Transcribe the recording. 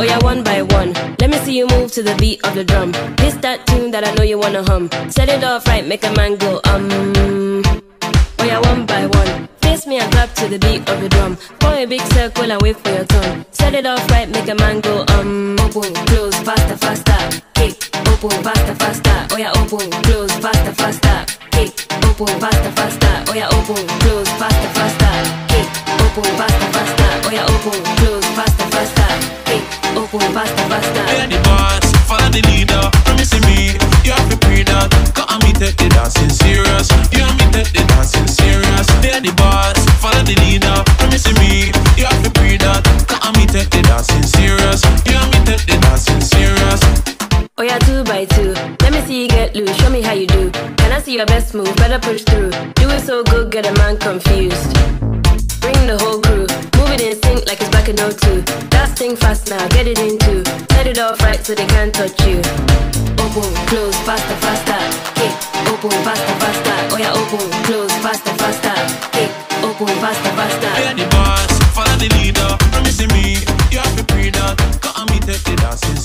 Oh yeah, one by one. Let me see you move to the beat of the drum. This that tune that I know you wanna hum. Set it off right, make a man go um. Oh yeah, one by one. Face me and clap to the beat of the drum. Form a big circle and wait for your turn. Set it off right, make a man go um. Open, close, faster, faster. Kick, open, faster, faster. Oh yeah, open, close, faster, faster. Kick, open, faster, faster. Oh yeah, open, close, faster, faster. Kick, open, faster, faster. Oh yeah, open, close, faster, faster. Open, oh, faster, faster. We're the boss, follow the leader. Promise me, you have to pre that. Cause me take the dancing serious. You and me take the dancing serious. We're the boss, follow the leader. Promise me, you have to pre that. Cause me take the dancing serious. You and me take the dancing serious. Oh yeah, two by two. Let me see you get loose. Show me how you do. Can I see your best move? Better push through. Do it so good, get a man confused. Bring the whole crew. Move it in sync like it's back in 02. Thing fast now, get it into. Set it off right so they can't touch you. Open, close, faster, faster. Kick, open, faster, faster. Oh yeah, open, close, faster, faster. Kick, open, faster, faster. We're the boss, follow the leader. Promise me, you have to pre that. Cause and me take the dancing